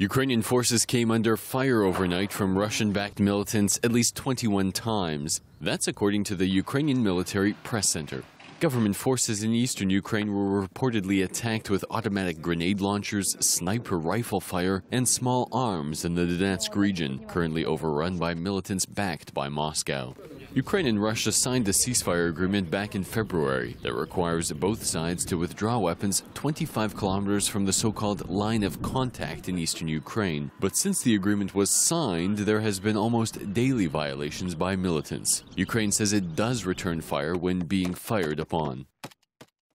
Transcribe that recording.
Ukrainian forces came under fire overnight from Russian backed militants at least 21 times. That's according to the Ukrainian Military Press Center. Government forces in eastern Ukraine were reportedly attacked with automatic grenade launchers, sniper rifle fire, and small arms in the Donetsk region, currently overrun by militants backed by Moscow. Ukraine and Russia signed a ceasefire agreement back in February that requires both sides to withdraw weapons 25 kilometers from the so-called line of contact in eastern Ukraine. But since the agreement was signed, there has been almost daily violations by militants. Ukraine says it does return fire when being fired upon.